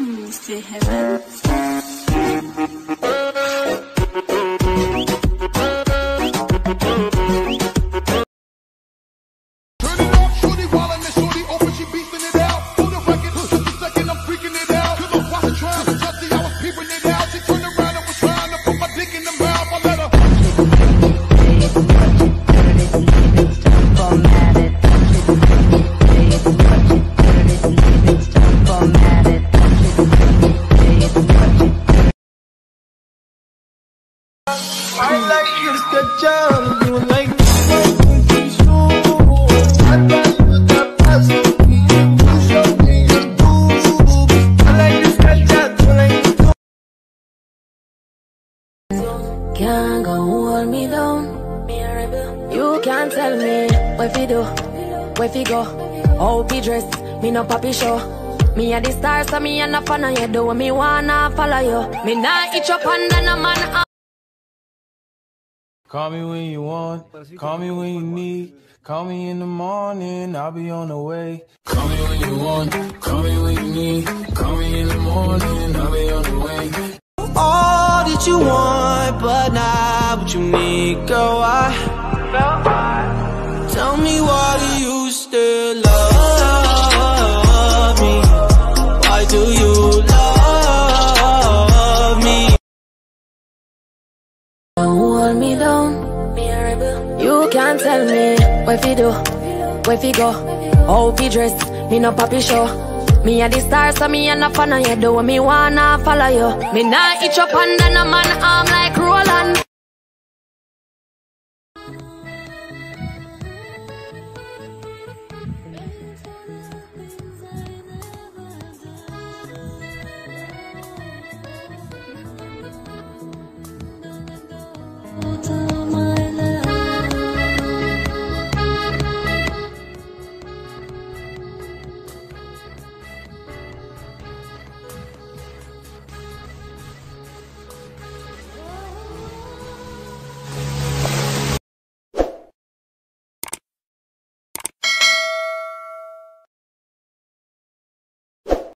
मुझसे है। Can't hold me down. You can't tell me where fi do, where fi go, how fi dress. Me no papi show. Me a the star, so me a no fan of you. Do what me wanna follow you. Me nah itch up under no man. Uh. Call me when you want, call me when you need. Call me in the morning, I'll be on the way. Call me when you want, call me when you need. Call me in the morning, I'll be on the way. all that you want, but not what you need, girl. Why? Tell me why do you still love hold me down. You can't tell me where fi do, where fi go, how fi dress. Me no papi show. Me a the star, so me a no fan of you. Do what me wanna follow you. Me nah itch up under no man arm like Roland. Oh,